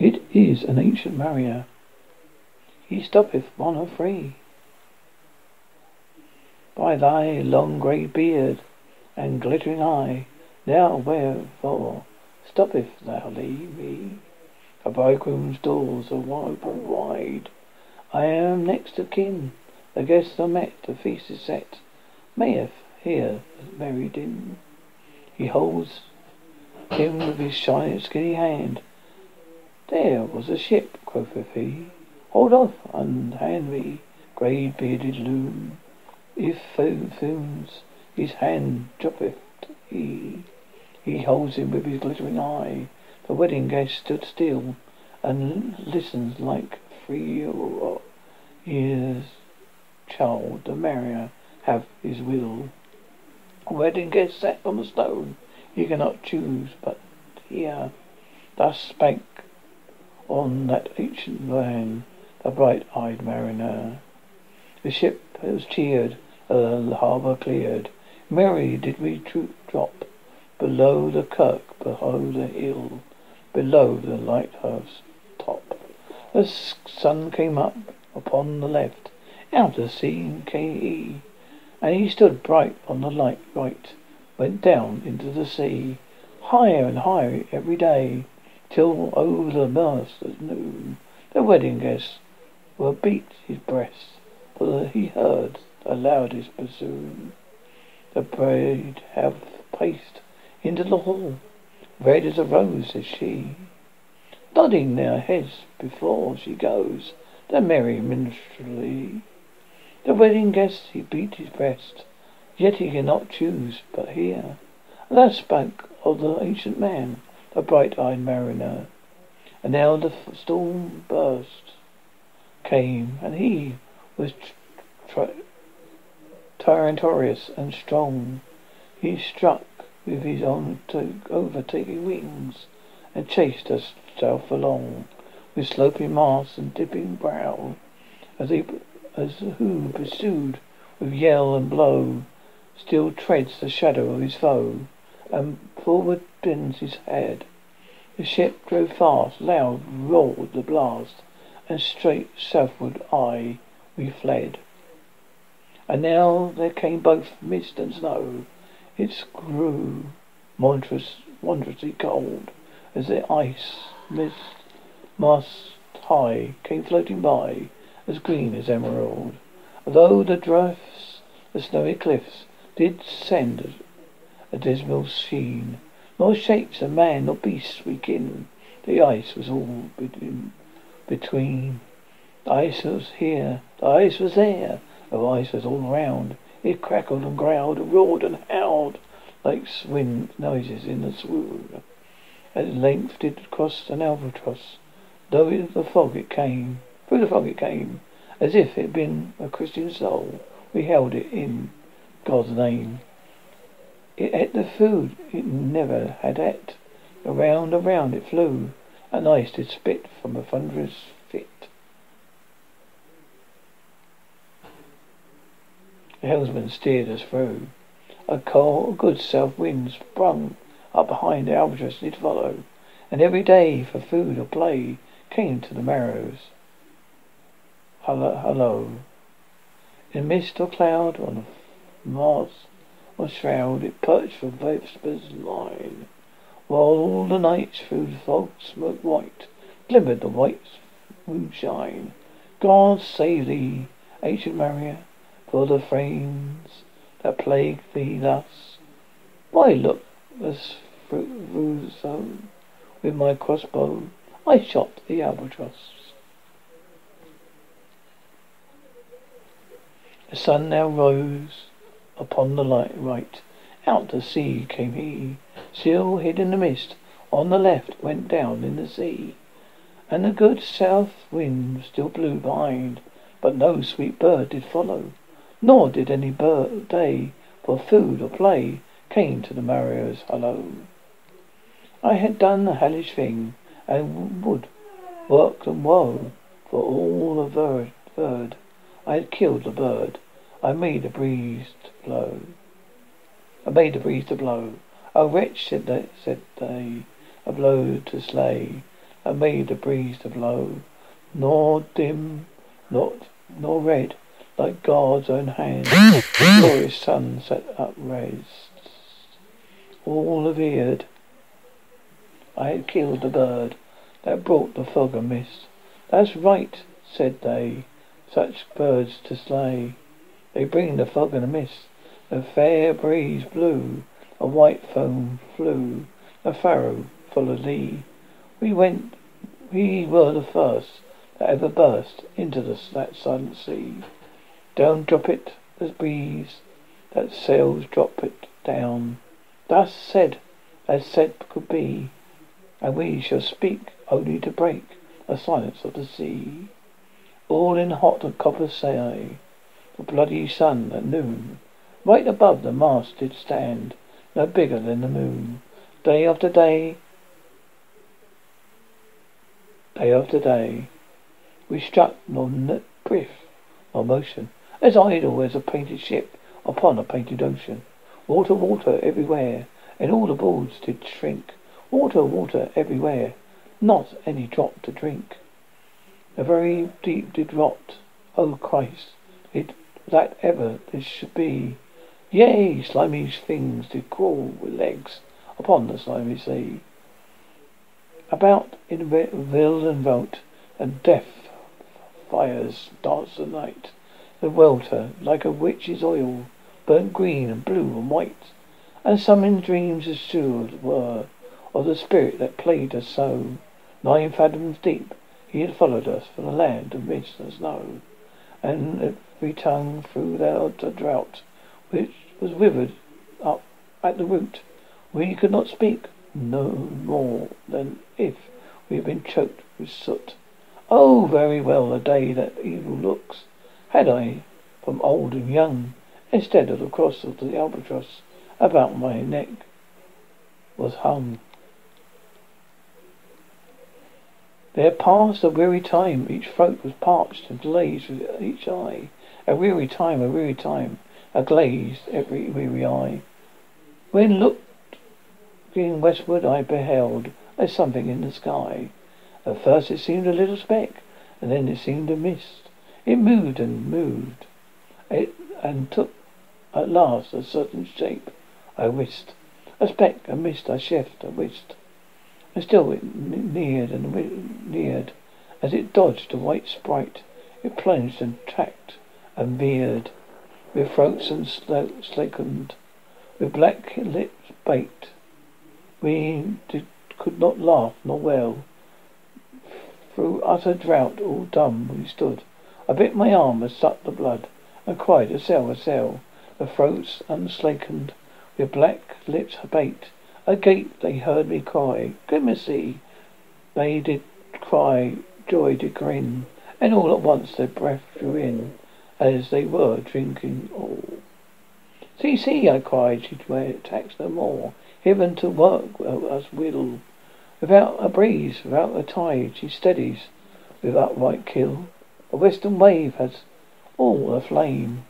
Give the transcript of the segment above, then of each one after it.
It is an ancient mariner. He stoppeth one of three. By thy long grey beard and glittering eye, now wherefore stoppeth thou me? The bridegroom's doors are open wide. I am next of kin. The guests are met, the feast is set. Mayeth hear the merry din. He holds him with his shiny skinny hand. There was a ship, quoth he. Hold off, unhand me, grey bearded loon. If fumes his hand droppeth he, he holds him with his glittering eye. The wedding guest stood still and listens like three years child. The marrier have his will. The wedding guest sat on the stone. He cannot choose but hear. Thus spake on that ancient land the bright-eyed mariner. The ship was cheered, the harbour cleared. Merry did we troop drop below the kirk, below the hill, below the lighthouse top. The sun came up upon the left, out of sea he, and he stood bright on the light right, went down into the sea, higher and higher every day, till over the mast at noon the wedding guests were beat his breast, for he heard the loudest bassoon. The bride hath paced into the hall, red as a rose is she, nodding their heads before she goes, the merry minstrelsy. The wedding guests he beat his breast, yet he cannot choose but hear. And thus spake of the ancient man, the bright-eyed mariner. And now the storm burst came, and he was tyrantorious and strong. He struck with his own overtaking wings and chased us south along with sloping masts and dipping brow as he as who pursued with yell and blow still treads the shadow of his foe and forward bends his head. The ship drove fast, loud roared the blast, and straight southward I we fled. And now there came both mist and snow. It grew monstrous, wondrously cold as the ice mist mast high came floating by, as green as emerald. Although the drifts, the snowy cliffs, did send a dismal sheen, nor shapes of man nor beast we kin, the ice was all between between. The ice was here, the ice was there, the ice was all around. It crackled and growled, and roared and howled like wind noises in a swoon. At length it crossed an albatross, though in the fog it came, through the fog it came, as if it had been a Christian soul. We held it in God's name. It ate the food it never had ate. Around, around it flew, and ice did spit from a thunderous fit. The helmsman steered us through. A cold, good south wind sprung up behind the albatross did follow, and every day for food or play came to the Marrows. Hello, hello. In mist or cloud, on the or shroud, it perched for Vesper's line, while all the nights through the fog smoke white glimmered the white moonshine. God save thee, ancient Maria, for the flames that plague thee thus. Why look as through zone with my crossbow I shot the albatross. The sun now rose upon the light right. Out to sea came he, still hid in the mist. On the left went down in the sea. And the good south wind still blew behind, but no sweet bird did follow, nor did any bird day for food or play came to the Marrow's hello. I had done the hellish thing, and would work and woe for all the bird. I had killed the bird. I made the breeze to blow. I made the breeze to blow. A wretch, said they, said they, a blow to slay. I made the breeze to blow, nor dim, not nor red, like God's own hand. the glorious sun set up. All averred I had killed the bird that brought the fog and mist. That's right, said they, such birds to slay. They bring the fog and the mist. A fair breeze blew, a white foam flew, a furrow full of lee. We went, we were the first that ever burst into the, that silent sea. Down drop it, the breeze, that sails drop it down. Thus said, as said could be, and we shall speak only to break the silence of the sea. All in hot and copper say, bloody sun at noon, right above the mast did stand, no bigger than the moon. Day after day, day after day, we struck nor brief nor motion, as idle as a painted ship upon a painted ocean. Water, water everywhere, and all the boards did shrink. Water, water everywhere, not any drop to drink. The very deep did rot. O Christ, it that ever this should be. Yea, slimy things did crawl with legs upon the slimy sea. About in vill and vault, and death fires dance the night. The welter, like a witch's oil, burnt green and blue and white. And some in dreams assured were of the spirit that played us so. Nine fathoms deep he had followed us from the land of mist and snow, and every tongue through the drought, which was withered up at the root. We could not speak no more than if we had been choked with soot. Oh, very well, a day that evil looks had I from old and young, instead of the cross of the albatross about my neck was hung. There passed a weary time, each throat was parched and glazed with each eye. A weary time, a weary time, a glazed every weary eye. When looking westward I beheld a something in the sky. At first it seemed a little speck, and then it seemed a mist. It moved and moved, it, and took at last a certain shape. I wist. A speck, a mist, I shift, a wist. Still it neared and neared. As it dodged a white sprite, it plunged and tacked and veered, with throats and slackened, with black lips baked. We did, could not laugh nor wail. Through utter drought, all dumb we stood. I bit my arm and sucked the blood, and cried, A cell, a cell. The throats unslackened, with black lips baked, Agape they heard me cry, Gramercy. They did cry, joy did grin, and all at once their breath drew in, as they were drinking all. See, see, I cried, she attacks no more. Heaven to work us will. Without a breeze, without a tide, she steadies with upright keel. A western wave has all aflame.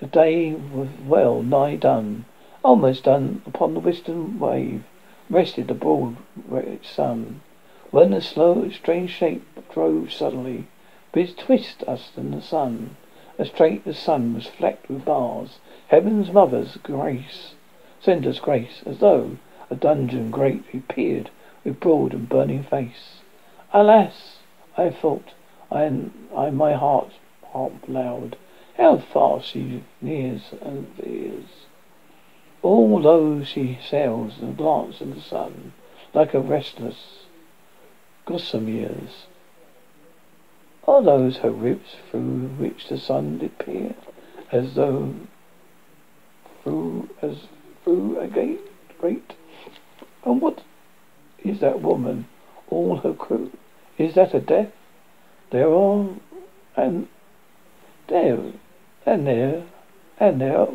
The day was well nigh done. Almost done upon the western wave rested the broad sun, when a slow, strange shape drove suddenly, betwixt us and the sun. as straight the sun was flecked with bars, heaven's mother's grace, send us grace, as though a dungeon grate he peered with broad and burning face. Alas, I thought, I, I my heart harp loud, how fast she nears and veers. Although she sails and glances in the sun like a restless gossameres, are those her ribs through which the sun did peer, as though through as through a gate great? And what is that woman? All her crew? Is that a death? There are and there and there and there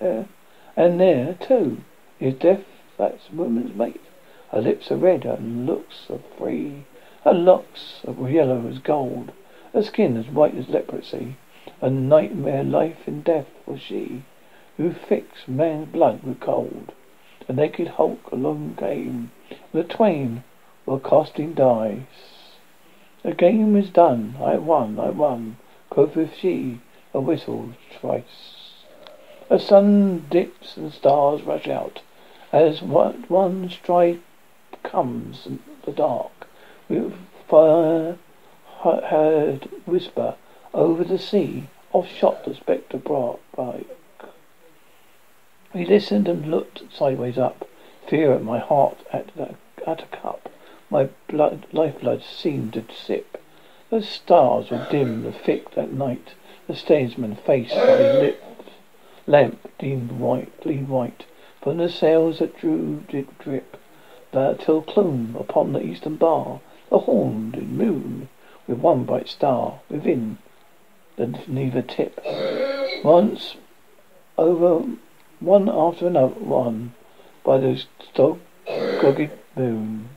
there and there, too, is death that's woman's mate. Her lips are red, her looks are free, her locks are yellow as gold, her skin as white as leprosy. A nightmare life in death was she, who fixed man's blood with cold. The naked Hulk along came, the twain were casting dice. The game is done. I won, I won. Quoth she, a whistle twice. The sun dips and stars rush out as one stride comes the dark with fire heard whisper over the sea. Off shot the spectre bike. We listened and looked sideways up. Fear at my heart at, the, at a cup. My blood, lifeblood seemed to sip. The stars were dim, the thick that night. The steersman face by lit lamp gleamed white, gleamed white. From the sails that drew did drip, that till clomb upon the eastern bar the horned moon with one bright star within the neither tip. Once over one after another one by the dog gogged moon.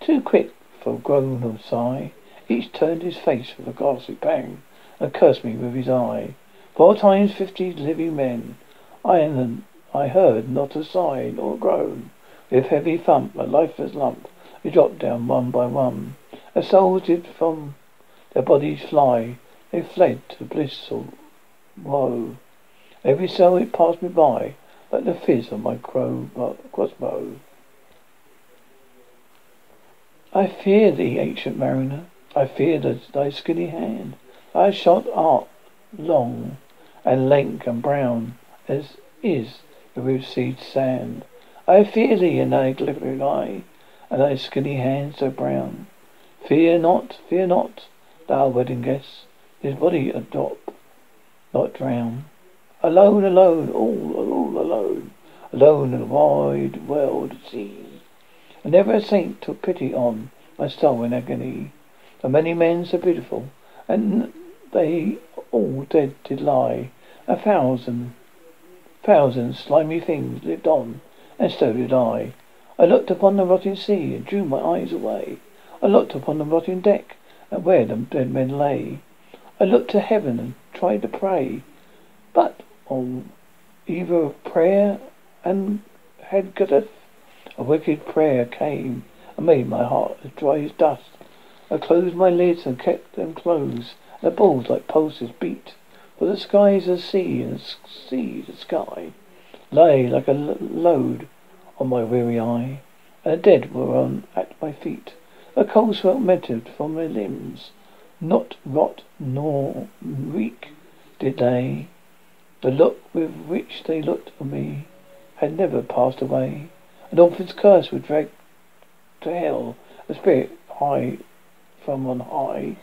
Too quick for groan or sigh, each turned his face with a ghastly pang, and cursed me with his eye. Four times fifty living men, I and I heard not a sigh nor a groan. With heavy thump, a lifeless lump, they dropped down one by one. As souls did from their bodies fly, they fled to bliss or woe. Every cell it passed me by, like the fizz of my crow, crossbow. I fear thee, ancient mariner. I fear thy skinny hand. Thy shot art long and lank and brown as is the river-seed sand. I fear thee in thy glittering eye and thy skinny hands so brown. Fear not, fear not, thou wedding guest. His body adopt, not drown. Alone, alone, all, all alone, alone in the wide world sea. And never a saint took pity on my soul in agony. The many men so beautiful, and they all dead did lie. A thousand, thousand slimy things lived on, and so did I. I looked upon the rotting sea, and drew my eyes away. I looked upon the rotting deck, and where the dead men lay. I looked to heaven and tried to pray, but on either prayer and had got a wicked prayer came and made my heart as dry as dust. I closed my lids and kept them closed. The balls like pulses beat. For the sky is a sea, and sea the sky. Lay like a load on my weary eye, and the dead were on at my feet. A cold sweat melted from my limbs. Not rot nor reek did they. The look with which they looked on me had never passed away. An orphan's curse would drag to hell a spirit high from on high.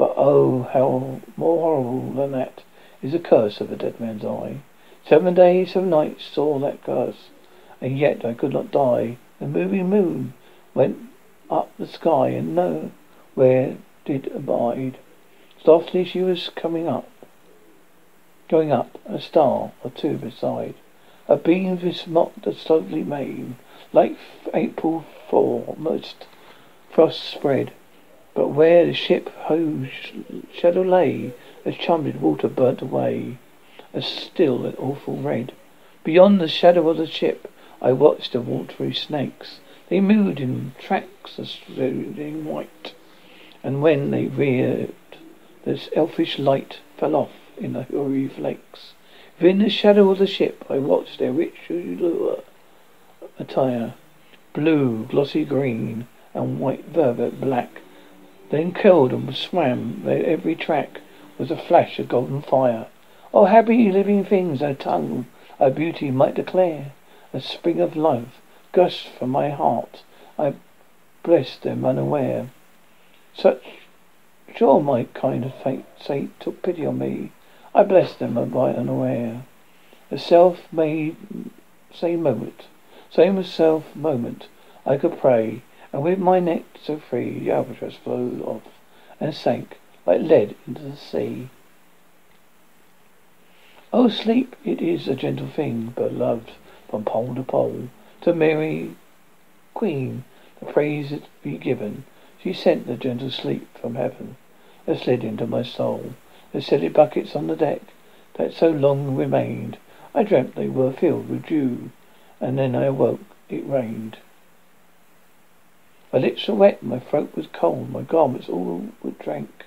But oh, how more horrible than that is the curse of a dead man's eye. Seven days, seven nights saw that curse, and yet I could not die. The moving moon went up the sky and no where did abide. Softly she was coming up, going up, a star or two beside. A beam this mocked the slowly main, like April foremost frost spread. But where the ship whose shadow lay, as troubled water burnt away, as still and awful red. Beyond the shadow of the ship, I watched the watery snakes. They moved in tracks as in white, and when they reared, the elfish light fell off in the hoary flakes. Within the shadow of the ship I watched their rich lure attire, blue, glossy green, and white velvet black. Then curled and swam their every track was a flash of golden fire. Oh, happy living things, a tongue of beauty might declare. A spring of life gushed from my heart. I blessed them unaware. Such sure my kind of fate, took pity on me. I blessed them by unaware. A self-made same moment, same self moment, I could pray, and with my neck so free, the albatross flew off and sank like lead into the sea. Oh, sleep, it is a gentle thing, beloved from pole to pole. To Mary, Queen, the praise it be given. She sent the gentle sleep from heaven that slid into my soul. The silly buckets on the deck that so long remained. I dreamt they were filled with dew, and then I awoke. It rained. My lips were wet, my throat was cold, my garments all were drank.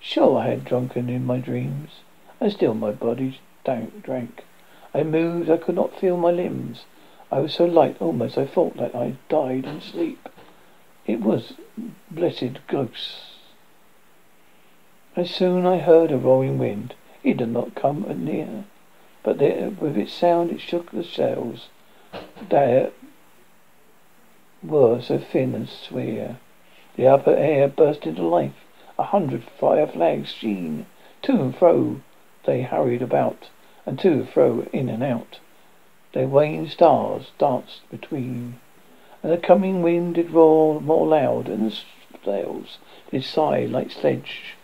Sure, I had drunken in my dreams, and still my body drank. I moved, I could not feel my limbs. I was so light, almost I thought that I died in sleep. It was blessed ghosts. As soon I heard a roaring wind. It did not come near, but there, with its sound it shook the sails. There were so thin and swear. The upper air burst into life. A hundred fire flags sheen. To and fro they hurried about, and to and fro in and out. Their wan stars danced between. And the coming wind did roar more loud, and the sails did sigh like sledge.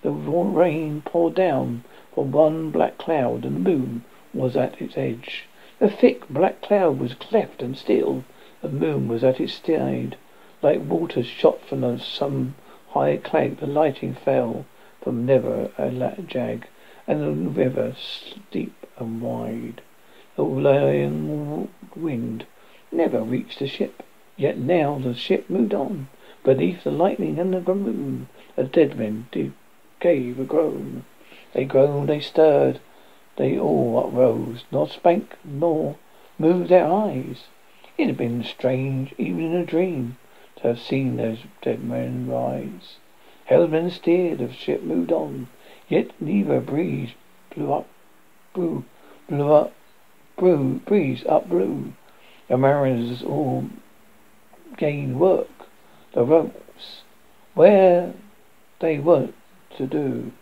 The rain poured down from one black cloud, and the moon was at its edge. The thick black cloud was cleft and still. The moon was at its side. Like waters shot from some high crag, the lighting fell from never a jag, and the river steep and wide. The lying wind never reached the ship, yet now the ship moved on. Beneath the lightning and the moon, the dead men did gave a groan. They groaned, they stirred, they all uprose, nor spank nor moved their eyes. It had been strange, even in a dream, to have seen those dead men rise. Helmsmen steered, the ship moved on, yet neither breeze blew up, blew, blew up, blew, breeze up blew. The mariners all gained work, the ropes, where they weren't to do.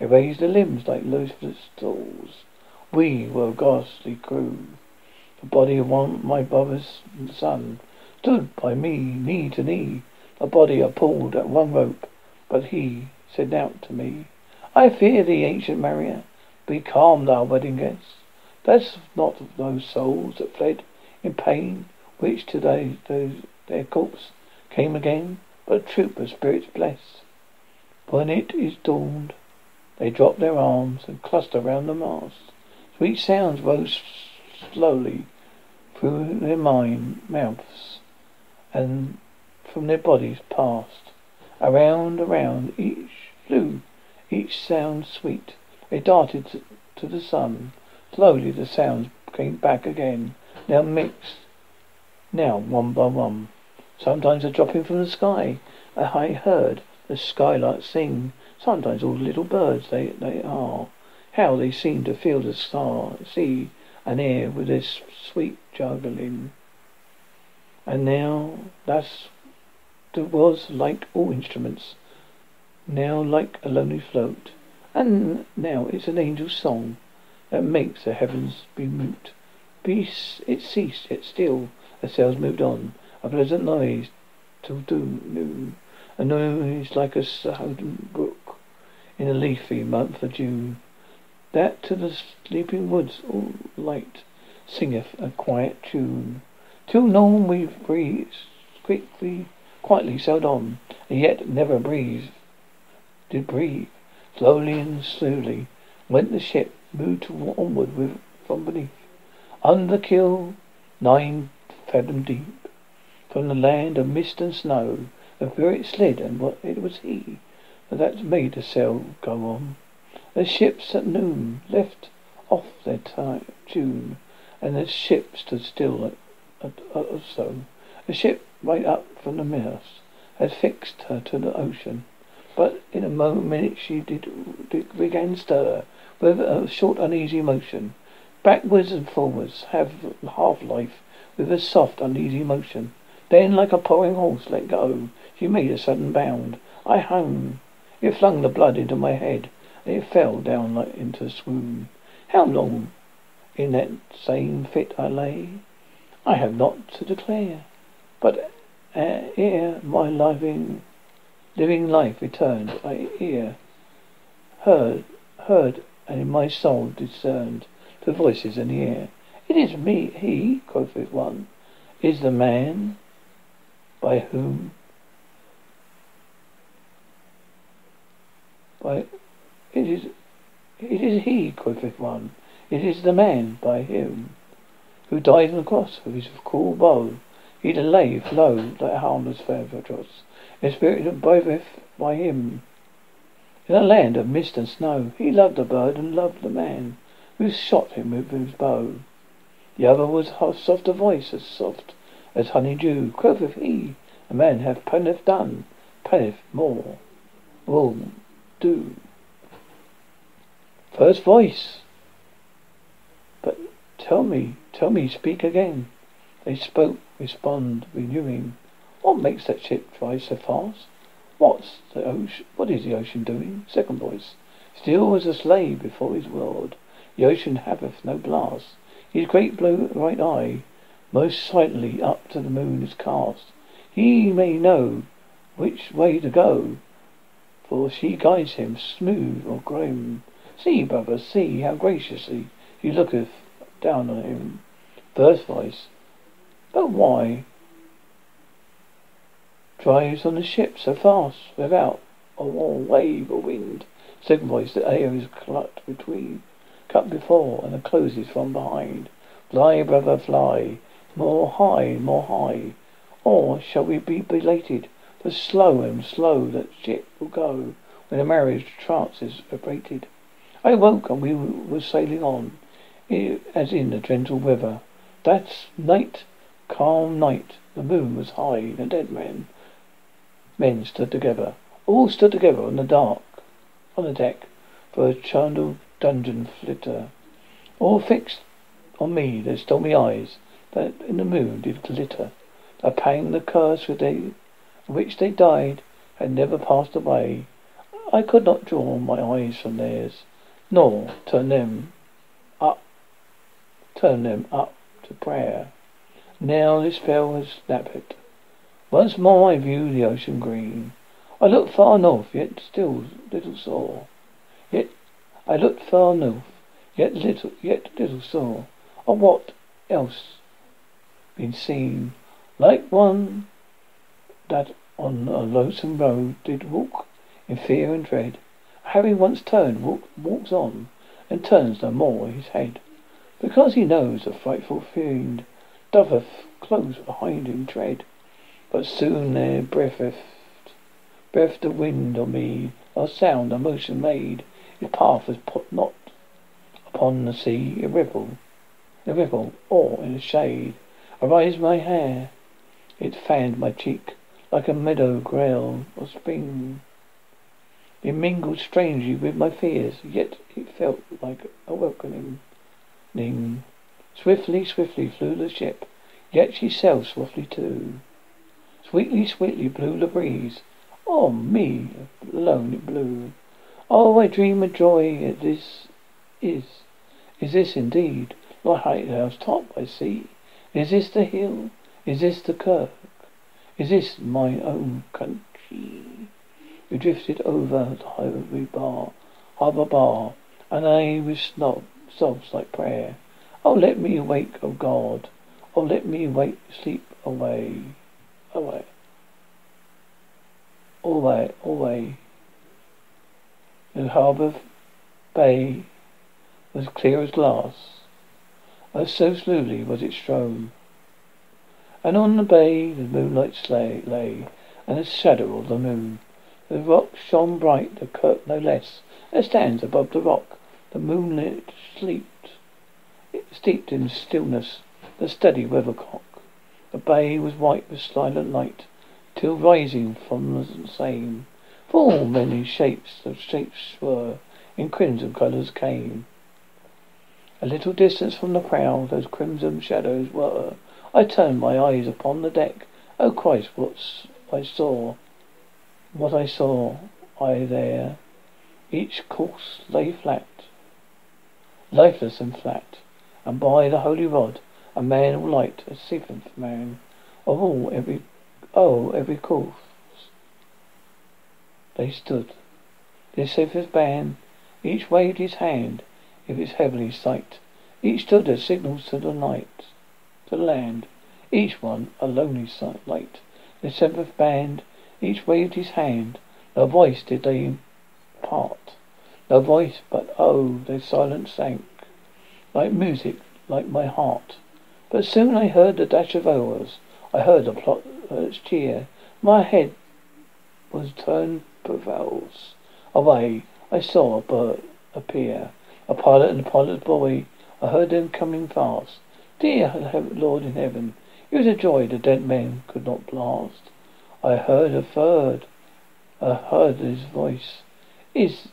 They raised their limbs like loathsome stools. We were a ghastly crew. The body of one my brother's son stood by me, knee to knee. The body I pulled at one rope, but he said out to me, I fear thee, ancient Mariner. Be calm, thou wedding guest. That's not those souls that fled in pain, which today those their corpse came again, but a troop of spirits blessed. When it is dawned, they drop their arms and cluster round the mast. Sweet sounds rose slowly through their mind, mouths, and from their bodies passed. Around, around, each flew, each sound sweet. They darted to, the sun. Slowly the sounds came back again, now mixed, now one by one. Sometimes a dropping from the sky. I heard the skylarks sing. Sometimes all the little birds they, they are. How they seem to feel the star, sea, and air with their sweet juggling. And now that's that was like all instruments. Now like a lonely float. And now it's an angel's song that makes the heavens be mute. Peace it ceased, yet still the sails moved on. A pleasant noise till doom noon. A noise like a southern brook in a leafy month of June, that to the sleeping woods all light singeth a quiet tune. Till noon we breathed quickly, quietly sailed on, and yet never a breeze did breathe. Slowly and slowly went the ship, moved to onward with from beneath. Under nine fathom deep, from the land of mist and snow, the spirit slid, and what it was he that made the sail go on. The ships at noon left off their time, tune, and the ship stood still at, at, at, so. The ship right up from the mast had fixed her to the ocean, but in a moment she did, did began stir with a short uneasy motion. Backwards and forwards have half life with a soft uneasy motion. Then, like a pouring horse let go, she made a sudden bound. I hung. It flung the blood into my head, it fell down like into a swoon. How long in that same fit I lay, I have not to declare. But uh, ere my living, living life returned, I hear, heard, heard, and in my soul discerned the voices in the air. It is me, he, quoth one, is the man by whom By it is it is he, quoth one. It is the man by him who died on the cross with his cruel bow. He lay low like a harmless spirit breathed by him. In a land of mist and snow, he loved the bird and loved the man who shot him with his bow. The other was soft of voice, as soft as honey dew. Quoth he, a man hath penneth done, penneth more will do. First voice. But tell me, tell me, speak again. They spoke, respond, renewing. What makes that ship drive so fast? What's the ocean? What is the ocean doing? Second voice. Still as a slave before his world. The ocean haveth no blast. His great blue right eye, most silently up to the moon is cast. He may know which way to go, for she guides him smooth or grim. See, brother, see how graciously she looketh down on him. First voice. But why drives on the ship so fast without a wave or wind? Second voice. The air is cut between cut before and closes from behind. Fly, brother, fly, more high, more high. Or shall we be belated? For slow and slow that ship will go when the marriage trance is abated. I woke and we were sailing on, as in a gentle river. That night, calm night, the moon was high, the dead men, men stood together. All stood together on the dark, on the deck, for a chandel dungeon flitter. All fixed on me their stormy eyes, that in the moon did glitter. The pang, the curse with they, which they died, had never passed away. I could not draw my eyes from theirs, nor turn them up, turn them up to prayer. Now this spell has snapped. Once more I view the ocean green. I look far north, yet still little saw. Yet I looked far north, yet little, yet little saw. Of what else been seen, like one that on a lonesome road did walk in fear and dread. Having once turned, walk, walks on, and turns no more his head, because he knows a frightful fiend doth close behind him tread. But soon there breatheth, breath the wind on me, a sound, a motion made, his path is put not upon the sea, a ripple, a ripple, or in the shade. Arise my hair, it fanned my cheek like a meadow grail or spring. It mingled strangely with my fears, yet it felt like a welcoming. Swiftly, swiftly flew the ship, yet she sailed swiftly too. Sweetly, sweetly blew the breeze. Oh, me alone it blew. Oh, I dream of joy this is. Is this indeed the lighthouse top I see? Is this the hill? Is this the kirk? Is this my own country? Drifted over the harbour bar, harbour bar, and I with snob, sobs like prayer. Oh, let me wake, oh God! Oh, let me wake, sleep away, away, away, away. The harbour bay was clear as glass. Oh, so smoothly was it strown. And on the bay the moonlight lay, and the shadow of the moon. The rock shone bright, the kirk no less. There stands above the rock the moonlit sleeped, it steeped in stillness, the steady weathercock. The bay was white with silent light, till rising from the same Full many shapes of shapes were, in crimson colours came. A little distance from the prow, those crimson shadows were. I turned my eyes upon the deck. Oh Christ, what I saw! What I saw I there! Each corse lay flat, lifeless and flat, and by the holy rod, a man all light, a seventh man, of all every oh every corse they stood. This seventh band, each waved his hand with his heavenly sight. Each stood as signals to the night, to land. Each one a lonely sight, light. The seventh band, each waved his hand. No voice did they part. No voice, but oh, their silence sank like music, like my heart. But soon I heard the dash of oars I heard the plot cheer. My head was turned purples. Away, I saw a bird appear. A pilot and a pilot's boy. I heard them coming fast. Dear Lord in heaven, it was a joy the dead men could not blast. I heard a third. I heard his voice. Is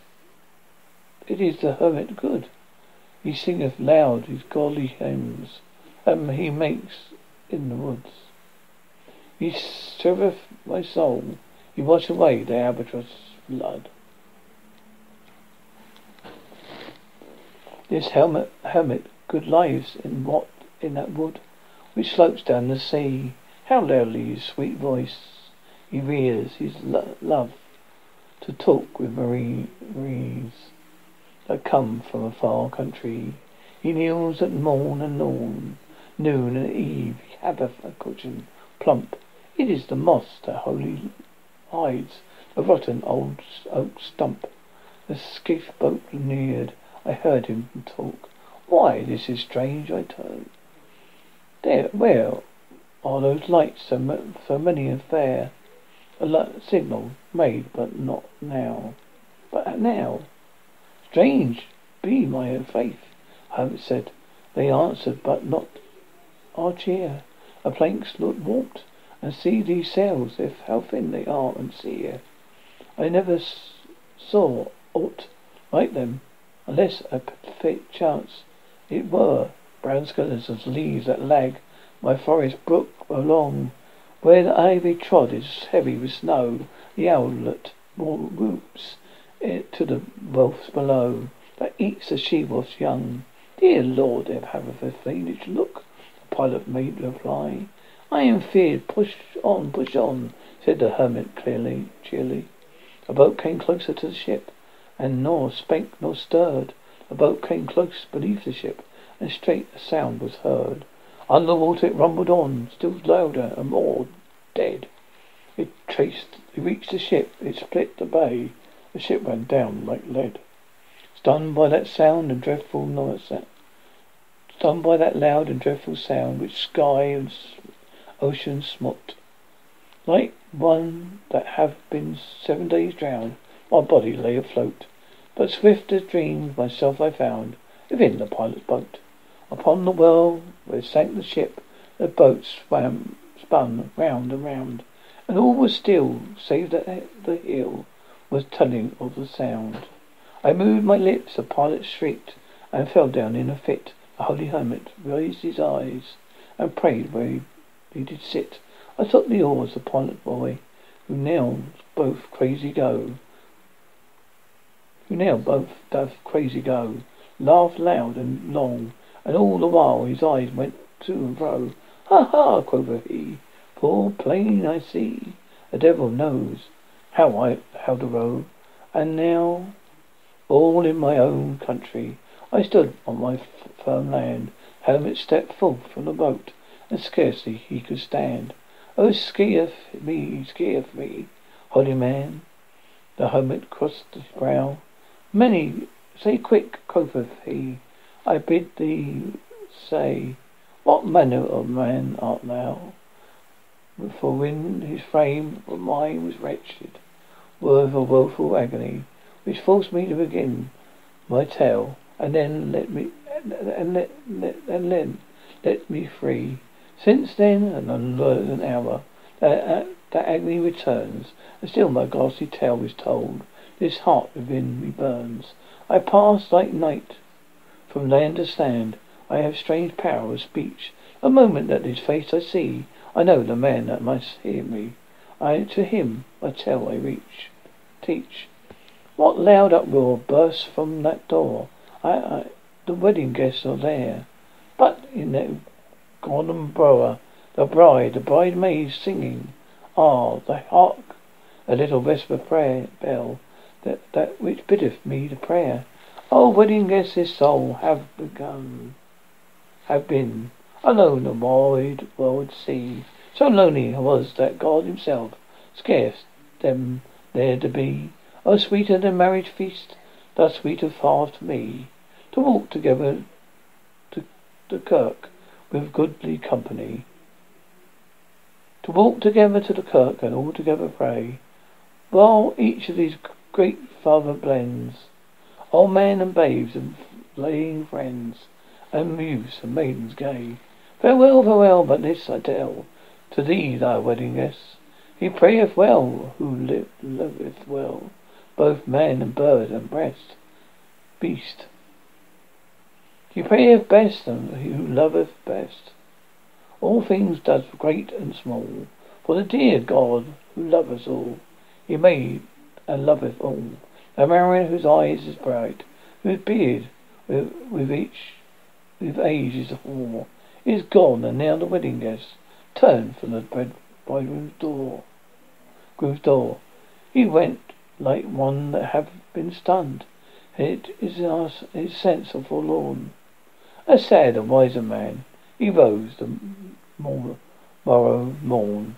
it is the hermit good? He singeth loud his godly hymns, and he makes in the woods. He serveth my soul. He wash away the albatross blood. This helmet, hermit good lives in what in that wood which slopes down the sea. How loudly his sweet voice he rears his lo- love to talk with marines that come from a far country. He kneels at morn and noon, noon and eve. He hath a cushion plump. It is the moss that wholly hides the rotten old oak stump. The skiff boat neared. I heard him talk. Why, this is strange, I turned. There, where are those lights, so, so many and fair? A signal made, but not now. But now, strange be my own faith, Hermit said. They answered, but not our cheer. A planks look warped, and see these sails, if how thin they are and sere. I never saw aught like them, unless a fit chance it were brown skeletons of leaves that lag my forest brook along. Where the ivy trod is heavy with snow, the owlet whoops it to the wolves below, that eats the she-wolf's young. Dear Lord, haveth a fiendish look, the pilot made reply. I am feared, push on, push on, said the hermit clearly, cheerily. A boat came closer to the ship, and nor spake nor stirred. A boat came close beneath the ship, and straight a sound was heard. Under water it rumbled on, still louder and more dead. It traced, it reached the ship, it split the bay, the ship went down like lead. Stunned by that sound and dreadful noise, stunned by that loud and dreadful sound which sky and ocean smote, like one that have been seven days drowned, my body lay afloat. But swift as dreams myself I found within the pilot's boat. Upon the well where sank the ship, the boat swam, spun round and round, and all was still, save that the hill was telling of the sound. I moved my lips, the pilot shrieked, and fell down in a fit. The holy hermit raised his eyes and prayed where he, he did sit. I took the oars, the pilot boy, who now both crazy go who now both doth crazy go, laughed loud and long, and all the while his eyes went to and fro. Ha ha, quoth he, for plain I see, the devil knows how I how to row, and now all in my own country. I stood on my firm land. Hermit stepped forth from the boat, and scarcely he could stand. Oh, scareth me, scareth me, holy man. The hermit crossed his brow, Many say quick, quoth he, I bid thee say, what manner of man art thou? For when his frame of mind was wretched, worth of woeful agony, which forced me to begin my tale, and then let me and let, let and then let me free. Since then, and an unlearned hour, that, uh, that agony returns, and still my ghastly tale is told. This heart within me burns. I pass like night from they understand. I have strange power of speech. A moment that his face I see, I know the man that must hear me. I to him I tell, I reach, teach. What loud uproar bursts from that door? I, I the wedding guests are there, but in that golden bower, the bride, the bridemaid singing. Ah, the hark, a little vesper prayer bell that, that which biddeth me to prayer. Oh, wedding guests this soul have begun, have been alone the wide world sea. So lonely was that God himself scarce them there to be. Oh, sweeter than marriage feast, thus sweeter far to me, to walk together to the kirk with goodly company. To walk together to the kirk and all together pray, while each of these great father blends old men and babes and flaying friends, and youths and maidens gay. Farewell, farewell, but this I tell to thee, thy wedding guest. He prayeth well who li- liveth well, both man and bird and breast, beast. He prayeth best and who loveth best. All things does great and small. For the dear God who loveth all, He made and loveth all. The mariner whose eyes is bright, whose beard with, with each with age is hoar, is gone, and now the wedding guests turn from the bridegroom's door. Groom's door. He went like one that hath been stunned. It is our his sense of forlorn. A sad and wiser man, he rose the morrow morn.